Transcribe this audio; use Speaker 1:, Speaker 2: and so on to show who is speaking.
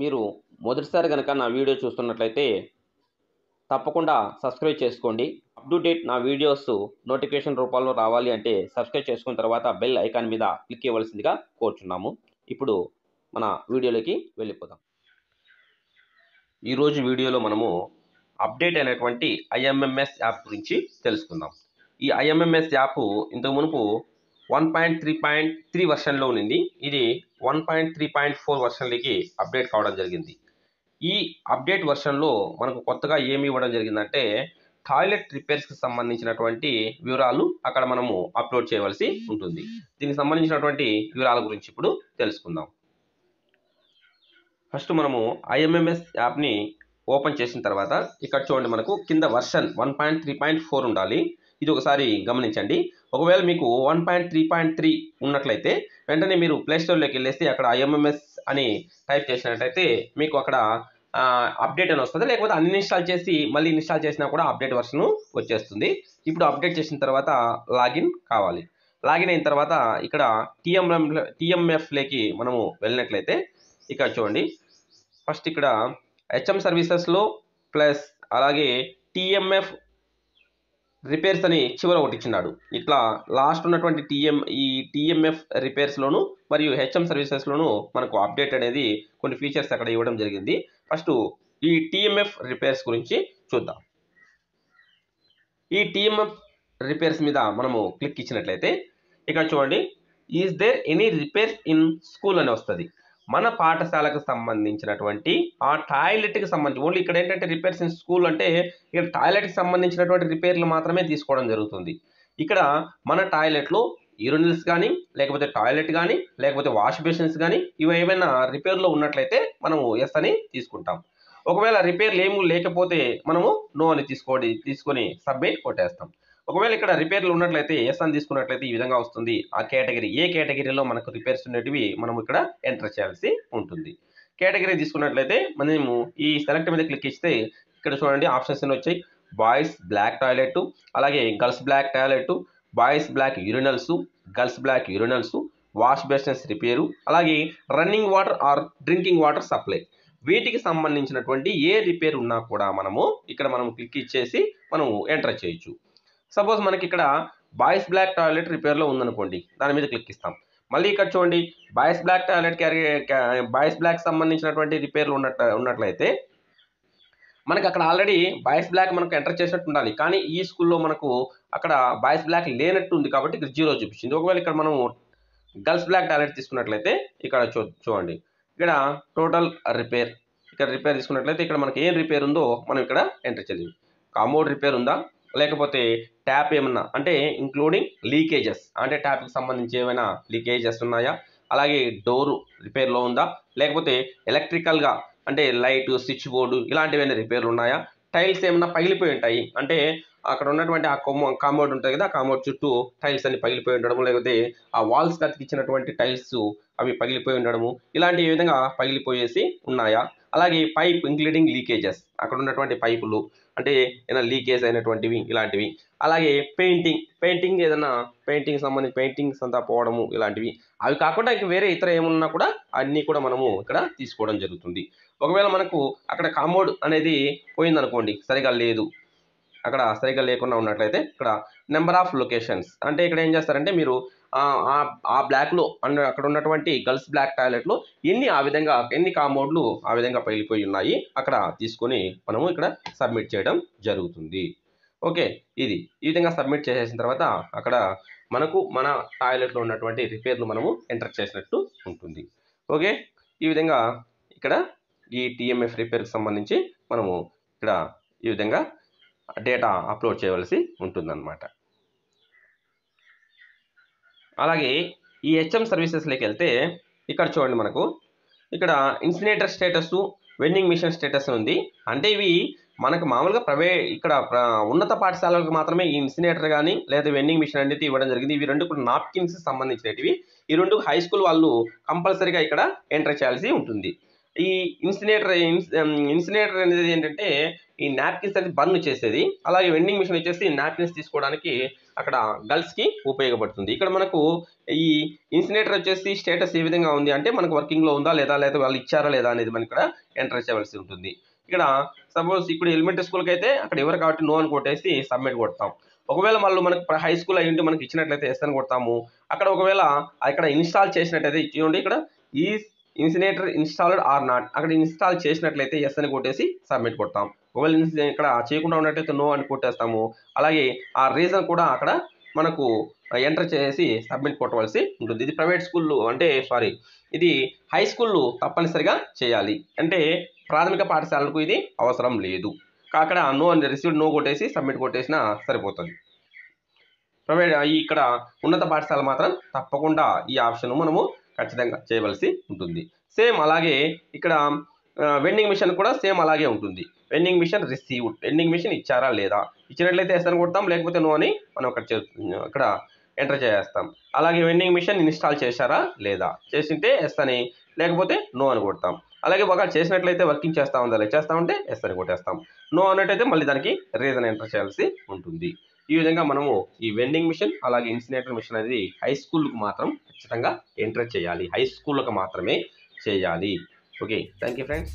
Speaker 1: మీరు మొదటిసారి కనుక నా వీడియో చూస్తున్నట్లయితే తప్పకుండా సబ్స్క్రైబ్ చేసుకోండి. అప్ టు డేట్ నా వీడియోస్ నోటిఫికేషన్ రూపంలో రావాలి అంటే సబ్స్క్రైబ్ చేసుకున్న తర్వాత బెల్ ఐకాన్ మీద క్లిక్ ఇవ్వాల్సిందిగా కోరుచున్నాము. ఇప్పుడు మన వీడియోలోకి వెళ్ళిపోదాం. ఈరోజు వీడియోలో మనము అప్డేట్ అయినటువంటి ఐఎంఎంఎస్ యాప్ గురించి తెలుసుకుందాం. ఈ ఐఎంఎంఎస్ యాప్ ఇంతకు మునుపు one point three point three వర్షన్లో ఉంది ఇది one point three point four వర్షన్లకి update కావడం జరిగింది. ఈ అప్డేట్ వర్షన్లో మనకు కొత్తగా ఏమి ఇవ్వడం జరిగిందంటే టాయిలెట్ రిపేర్స్కి సంబంధించినటువంటి వివరాలు అక్కడ మనము అప్లోడ్ చేయవలసి ఉంటుంది. దీనికి సంబంధించినటువంటి వివరాల గురించి ఇప్పుడు తెలుసుకుందాం. ఫస్ట్ మనము ఐఎంఎంఎస్ యాప్ని ఓపెన్ చేసిన తర్వాత ఇక్కడ చూడండి మనకు కింద version one point three point four ఉండాలి. ఇది ఒకసారి గమనించండి. ఒకవేళ మీకు one point three point three ఉన్నట్లయితే వెంటనే మీరు ప్లేస్టోర్లోకి వెళ్ళేసి అక్కడ ఐఎంఎంఎస్ అని టైప్ చేసినట్లయితే మీకు అక్కడ అప్డేట్ అని వస్తుంది. లేకపోతే అన్ఇన్స్టాల్ చేసి మళ్ళీ ఇన్స్టాల్ చేసినా కూడా అప్డేట్ వర్షన్ వచ్చేస్తుంది. ఇప్పుడు అప్డేట్ చేసిన తర్వాత లాగిన్ కావాలి. లాగిన్ అయిన తర్వాత ఇక్కడ టీఎంఎం టీఎంఎఫ్లోకి మనము వెళ్ళినట్లయితే ఇక్కడ చూడండి. ఫస్ట్ ఇక్కడ హెచ్ఎం సర్వీసెస్లో ప్లస్ అలాగే టీఎంఎఫ్ రిపేర్స్ అని చివర ఒకటి ఇచ్చినాడు ఇట్లా లాస్ట్ ఉన్నటువంటి టీఎం ఈ టీఎంఎఫ్ రిపేర్స్లోను మరియు హెచ్ఎం సర్వీసెస్లోను మనకు అప్డేట్ అనేది కొన్ని ఫీచర్స్ అక్కడ ఇవ్వడం జరిగింది. ఫస్ట్ ఈ టీఎంఎఫ్ రిపేర్స్ గురించి చూద్దాం. ఈ టీఎంఎఫ్ రిపేర్స్ మీద మనము క్లిక్ ఇచ్చినట్లయితే ఇక్కడ చూడండి is there any repairs in school అని వస్తుంది. మన పాఠశాలకు సంబంధించినటువంటి ఆ టాయిలెట్కి సంబంధించి ఓన్లీ ఇక్కడ ఏంటంటే రిపేర్స్ ఇన్ స్కూల్ అంటే ఇక్కడ టాయిలెట్కి సంబంధించినటువంటి రిపేర్లు మాత్రమే తీసుకోవడం జరుగుతుంది. ఇక్కడ మన టాయిలెట్లో యూరినల్స్ కానీ లేకపోతే టాయిలెట్ కానీ లేకపోతే వాష్ బేసిన్స్ కానీ ఇవి ఏమైనా రిపేర్లో ఉన్నట్లయితే మనము ఎస్ అని తీసుకుంటాం. ఒకవేళ రిపేర్లు ఏమీ లేకపోతే మనము నో అని తీసుకోండి తీసుకొని సబ్మిట్ కొట్టేస్తాం. ఒకవేళ ఇక్కడ రిపేర్లు ఉన్నట్లయితే ఎస్ అని తీసుకున్నట్లయితే ఈ విధంగా వస్తుంది? ఆ కేటగిరీ ఏ కేటగిరీలో మనకు రిపేర్స్ ఉండేటివి మనం ఇక్కడ ఎంటర్ చేయాల్సి ఉంటుంది. కేటగిరీ తీసుకున్నట్లయితే మనము ఈ సెలెక్ట్ మీద క్లిక్ ఇస్తే ఇక్కడ చూడండి ఆప్షన్స్ వచ్చాయి. బాయ్స్ బ్లాక్ టాయిలెట్ అలాగే girls block toilet boys block urinals girls block urinals wash basins repair అలాగే running water or drinking water supply. వీటికి సంబంధించినటువంటి ఏ రిపేర్ ఉన్నా కూడా మనము ఇక్కడ మనం క్లిక్ ఇచ్చేసి మనము ఎంటర్ చేయొచ్చు. సపోజ్ మనకి ఇక్కడ బాయ్స్ బ్లాక్ టాయిలెట్ రిపేర్లో ఉందనుకోండి దాని మీద క్లిక్ ఇస్తాం. మళ్ళీ ఇక్కడ చూడండి boys block toilet carry boys block సంబంధించినటువంటి రిపేర్లు ఉన్నట్టు ఉన్నట్లయితే మనకి అక్కడ ఆల్రెడీ బాయ్స్ బ్లాక్ మనకు ఎంటర్ చేసినట్టు ఉండాలి. కానీ ఈ స్కూల్లో మనకు అక్కడ బాయ్స్ బ్లాక్ లేనట్టు ఉంది కాబట్టి ఇక్కడ జీరో చూపించింది ఒకవేళ ఇక్కడ మనం గర్ల్స్ బ్లాక్ టాయిలెట్ తీసుకున్నట్లయితే ఇక్కడ చూ చూడండి. ఇక్కడ టోటల్ రిపేర్ ఇక్కడ రిపేర్ తీసుకున్నట్లయితే ఇక్కడ మనకి ఏం రిపేర్ ఉందో మనం ఇక్కడ ఎంటర్ చేయాలి కామోడ్ రిపేర్ ఉందా? లేకపోతే ట్యాప్ ఏమన్నా అంటే ఇంక్లూడింగ్ లీకేజెస్ అంటే ట్యాప్కి సంబంధించి ఏమైనా లీకేజెస్ ఉన్నాయా? అలాగే డోరు రిపేర్లో ఉందా? లేకపోతే ఎలక్ట్రికల్గా అంటే లైట్ స్విచ్ బోర్డు ఇలాంటివైనా రిపేర్లు ఉన్నాయా? టైల్స్ ఏమైనా పగిలిపోయి ఉంటాయి అంటే అక్కడ ఉన్నటువంటి ఆ కొమ్మ కాంబోర్డ్ ఉంటుంది కదా ఆ చుట్టూ టైల్స్ అన్ని పగిలిపోయి ఉండడము లేకపోతే ఆ వాల్స్ అతికిచ్చినటువంటి టైల్స్ అవి పగిలిపోయి ఉండడము ఇలాంటి విధంగా పగిలిపోయేసి ఉన్నాయా? అలాగే పైప్ ఇంక్లూడింగ్ లీకేజెస్. అక్కడ ఉన్నటువంటి పైపులు అంటే ఏదైనా లీకేజ్ అయినటువంటివి ఇలాంటివి. అలాగే పెయింటింగ్ పెయింటింగ్ ఏదైనా పెయింటింగ్ సంబంధించి పెయింటింగ్స్ అంతా పోవడము ఇలాంటివి. అవి కాకుండా ఇంక వేరే ఇతర ఏమున్నా కూడా అన్నీ కూడా మనము ఇక్కడ తీసుకోవడం జరుగుతుంది. ఒకవేళ మనకు అక్కడ కామోడ్ అనేది పోయిందనుకోండి సరిగా లేదు. అక్కడ సరిగా లేకుండా ఉన్నట్లయితే ఇక్కడ నెంబర్ ఆఫ్ లొకేషన్స్ అంటే ఇక్కడ ఏం చేస్తారంటే మీరు ఆ బ్లాక్లో అండ్ అక్కడ ఉన్నటువంటి గర్ల్స్ బ్లాక్ టాయిలెట్లో ఎన్ని ఆ విధంగా ఎన్ని కామోడ్లు ఆ విధంగా పగిలిపోయి ఉన్నాయి అక్కడ తీసుకొని మనము ఇక్కడ సబ్మిట్ చేయడం జరుగుతుంది. ఓకే ఇది. ఈ విధంగా సబ్మిట్ చేసేసిన తర్వాత అక్కడ మనకు మన టాయిలెట్లో ఉన్నటువంటి రిపేర్లు మనము ఎంటర్ చేసినట్టు ఉంటుంది. ఓకే ఈ విధంగా ఇక్కడ ఈ టీఎంఎఫ్ రిపేర్కి సంబంధించి మనము ఇక్కడ ఈ విధంగా డేటా అప్లోడ్ చేయవలసి ఉంటుందన్నమాట. అలాగే ఈ హెచ్ఎం సర్వీసెస్లోకి వెళ్తే ఇక్కడ చూడండి మనకు. ఇక్కడ incinerator status vending machine status ఉంది. అంటే ఇవి మనకు మామూలుగా ప్రవే ఇక్కడ ఉన్నత పాఠశాలలకు మాత్రమే ఈ ఇన్సినేటర్ కానీ లేదా వెండింగ్ మిషన్ అనేది ఇవ్వడం జరిగింది. ఇవి రెండు కూడా నాప్కిన్స్ సంబంధించినవి. ఈ రెండు హై స్కూల్ వాళ్ళు కంపల్సరీగా ఇక్కడ ఎంటర్ చేయాల్సి ఉంటుంది. ఈ ఇన్సినేటర్ ఇన్సినేటర్ అనేది ఏంటంటే ఈ నాప్కిన్స్ అనేది బర్న్ చేసేది. అలాగే వెండింగ్ మిషన్ వచ్చేసి నాప్కిన్స్ తీసుకోవడానికి అక్కడ గర్ల్స్కి ఉపయోగపడుతుంది. ఇక్కడ మనకు ఈ ఇన్సినేటర్ వచ్చేసి స్టేటస్ ఏ విధంగా ఉంది అంటే మనకు వర్కింగ్లో ఉందా లేదా లేదా వాళ్ళు ఇచ్చారా లేదా అనేది మనం ఇక్కడ ఎంటర్ చేయవలసి ఉంటుంది. ఇక్కడ సపోజ్ ఇప్పుడు ఎలిమెంటరీ స్కూల్కి అయితే అక్కడ ఎవరు కాబట్టి నో అని కొట్టేసి సబ్మిట్ కొడతాం. ఒకవేళ వాళ్ళు మనకు హై స్కూల్ అయ్యి మనకి ఇచ్చినట్లయితే ఎస్ అని కొడతాము. అక్కడ ఒకవేళ ఇక్కడ ఇన్స్టాల్ చేసినట్టయితే చూడండి ఇక్కడ ఈ ఇన్సినేటర్ ఇన్స్టాల్డ్ ఆర్ నాట్. అక్కడ ఇన్స్టాల్ చేసినట్లయితే ఎస్ అని కొట్టేసి సబ్మిట్ కొడతాం. ఒకవేళ ఇక్కడ చేయకుండా ఉన్నట్లయితే నో అని కొట్టేస్తాము. అలాగే ఆ రీజన్ కూడా అక్కడ మనకు ఎంటర్ చేసి సబ్మిట్ కొట్టవలసి ఉంటుంది. ఇది ప్రైవేట్ స్కూళ్ళు అంటే సారీ ఇది హై స్కూళ్ళు తప్పనిసరిగా చేయాలి. అంటే ప్రాథమిక పాఠశాలకు ఇది అవసరం లేదు. అక్కడ నో అని రిసీవ్డ్ నో కొట్టేసి సబ్మిట్ కొట్టేసినా సరిపోతుంది. ప్రైవేట్ ఇక్కడ ఉన్నత పాఠశాల మాత్రం తప్పకుండా ఈ ఆప్షన్ మనము ఖచ్చితంగా చేయవలసి ఉంటుంది. సేమ్ అలాగే ఇక్కడ వెండింగ్ మిషన్ కూడా సేమ్ అలాగే ఉంటుంది. Vending machine received vending machine ఇచ్చారా లేదా? ఇచ్చినట్లయితే ఎస్ అని కొడతాం లేకపోతే నో అని మనం అక్కడ చే- అక్కడ ఎంటర్ చేస్తాం అలాగే వెండింగ్ మిషన్ ఇన్స్టాల్ చేశారా లేదా? చేసింటే ఎస్ అని లేకపోతే నో అని కొడతాం. అలాగే ఒకవేళ చేసినట్లయితే వర్కింగ్ చేస్తా ఉందా లేదా? చేస్తా ఉంటే ఎస్ అని కొట్టేస్తాం. నో అన్నట్టయితే మళ్ళీ దానికి రీజన్ ఎంటర్ చేయాల్సి ఉంటుంది. ఈ విధంగా మనము ఈ వెండింగ్ మిషన్ అలాగే ఇన్సినేటర్ మిషన్ అనేది హై స్కూల్కి మాత్రం ఖచ్చితంగా ఎంటర్ చేయాలి. హై స్కూళ్ళకు మాత్రమే చేయాలి. Okay thank you friends